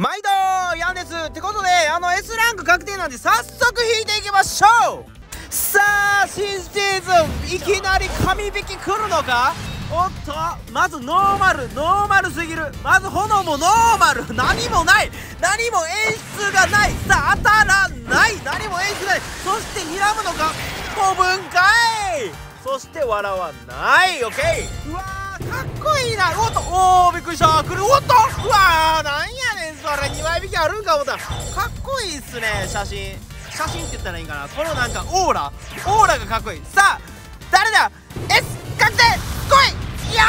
毎度ヤンですってことであの S ランク確定なんで早速引いていきましょう。さあ新シーズンいきなり神引き来るのか？おっとまずノーマルノーマルすぎる。まず炎もノーマル。何もない。何も演出がない。さあ当たらない。何も演出ない。そして睨むのか？古文かい。そして笑わない。オッケーうわーかっこいいな。おっとおおびっくりした。来る。おっとうわーなんや？れ2枚引きあるんか思った。かっこいいっすね写真。写真って言ったらいいかな。このなんかオーラ。オーラがかっこいい。さあ誰だ？S 確定。来い！いや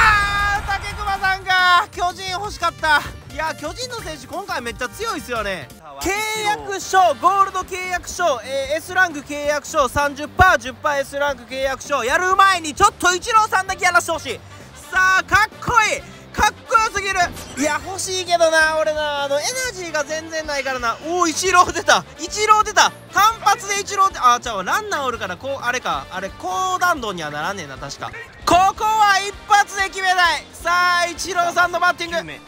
ー竹熊さんが巨人欲しかった。いや巨人の選手今回めっちゃ強いっすよね。契約書ゴールド契約書、えー、S ランク契約書。30%10%S ランク契約書。やる前にちょっとイチローさんだけやらせてほしい。さあかっこいい！かっこよすぎる。いや欲しいけどな俺な。あのエナジーが全然ないからな。おおイチロー出た。イチロー出た。単発でイチローってあちゃうランナーおるからこうあれか。あれ高弾道にはならんねえな確か。ここは一発で決めない。さあイチローさんのバッティング。はいオッケ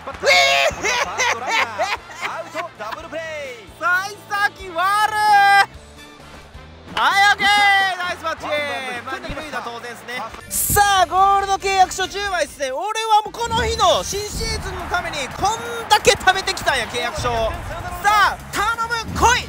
ー。ウィーあゴールド契約書10枚ですね俺はもうこの日の新シーズンのためにこんだけ貯めてきたんや契約書を。さあ頼む来い。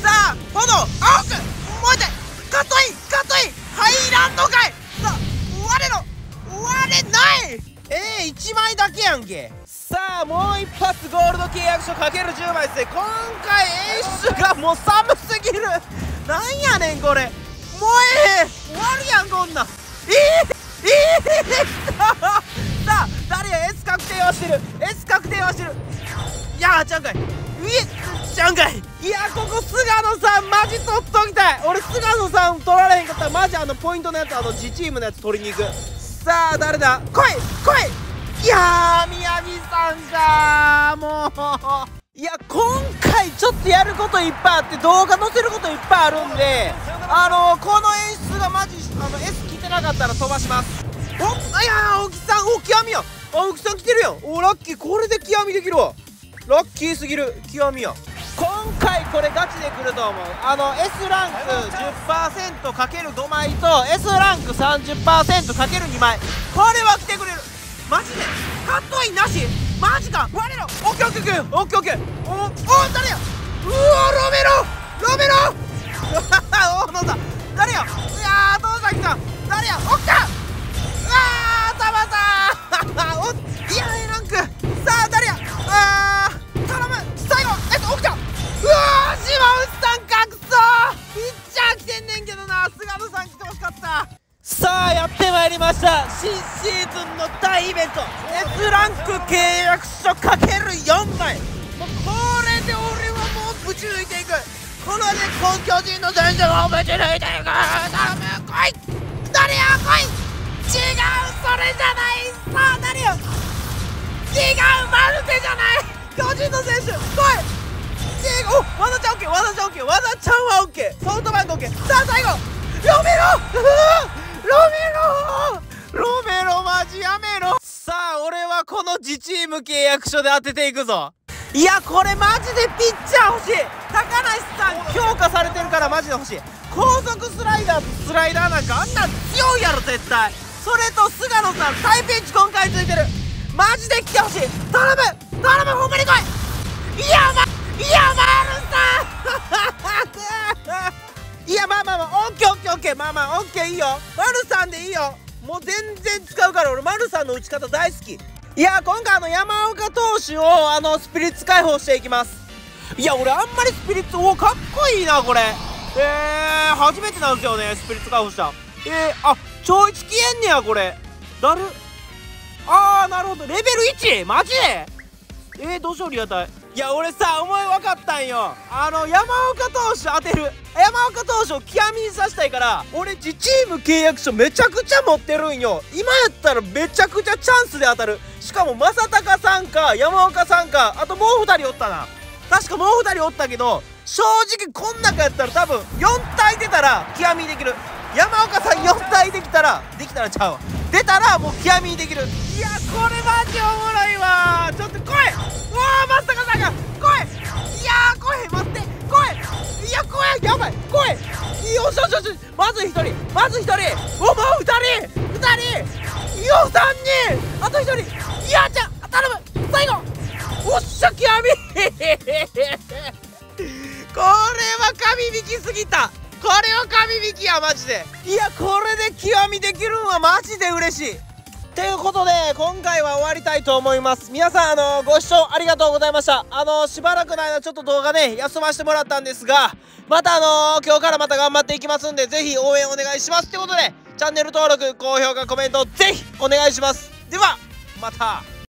さあ炎青く燃えてカットインカットイン入らんのかい。さあ我の割れない。えー、1枚だけやんけ。さあもう一発ゴールド契約書かける10枚ですね。今回演出がもう寒すぎる。なんやねんこれ。燃えへん終わるやんこんなん。いいいいさあ誰や？S 確定はしてる。S 確定はしてる。いやーちゃんかい。えちゃんかい。いやここ菅野さんマジ取っときたい。俺菅野さん取られへんかったらマジあのポイントのやつあの自チームのやつ取りに行く。さあ誰だ？来い。来い。いやー宮城さんかもう。いや今回ちょっとやることいっぱいあって動画載せることいっぱいあるんであのー、この演出がマジあの S 来てなかったら飛ばします。おあいやー青木さんお極みや。青木さん来てるやん。おラッキーこれで極みできるわ。ラッキーすぎる。極みや。今回これガチで来ると思う。あの S ランク 10%×5 枚と S ランク 30%×2 枚。これは来てくれる。マジで。カットインなし。マジか。我のオッケーオッケーオッケー。オッケーおお誰や。うわロメロ。ロメロ。お野さました。新シーズンの大イベント。S ランク契約書かける4枚。もうこれで俺はもうぶち抜いていく。これで本巨人の選手をぶち抜いていく。頼む来い誰や来い違うそれじゃない。さあ誰よ。違うマルテじゃない。巨人の選手。来い。おわざちゃん OK わざちゃん OK わざちゃんは OK ソフトバンク OK さあ最後。ロメロロメロロメロマジやめろ！さあ俺はこの自チーム契約書で当てていくぞ。いやこれマジでピッチャー欲しい！高梨さん強化されてるからマジで欲しい。高速スライダーとスライダーなんかあんなん強いやろ絶対。それと菅野さん再ピンチ今回ついてる。マジで来てほしい。頼む！頼む！ほんまに来い！いやまいや丸さんいやまあまあまあオッケーオッケーオッケー。まあまあオッケーいいよ。丸さんでいいよ。もう全然使うから俺丸さんの打ち方大好き。いや今回あの山岡投手をあのスピリッツ解放していきます。いや俺あんまりスピリッツおかっこいいなこれ。えー、初めてなんですよねスピリッツ解放した。えー、あ超一消えんねやこれ。だるあーなるほど。レベル 1? マジ？でえー、どうしようリアタイいや俺さ思い分かったんよ。あの山岡投手当てる。山岡投手を極みにさせたいから俺自チーム契約書めちゃくちゃ持ってるんよ。今やったらめちゃくちゃチャンスで当たる。しかも正隆さんか山岡さんかあともう2人おったな。確かもう2人おったけど正直こん中やったら多分4体出たら極みできる。山岡さん4体できたらできたらちゃうわ。出たらもう極みできる。いやこれマジおもろいわ。ちょっと来い。ず1人まず1人おもう2人2人よ3人あと1人いやじゃ頼む最後おっしゃ極み。これは神引きすぎた。これは神引きやマジで。いやこれで極みできるんはマジで嬉しい。ということで今回は終わりたいと思います。皆さんあのご視聴ありがとうございました。あのしばらくの間ちょっと動画ね休ませてもらったんですがまたあの今日からまた頑張っていきますんでぜひ応援お願いしますってことでチャンネル登録高評価コメントぜひお願いします。ではまた。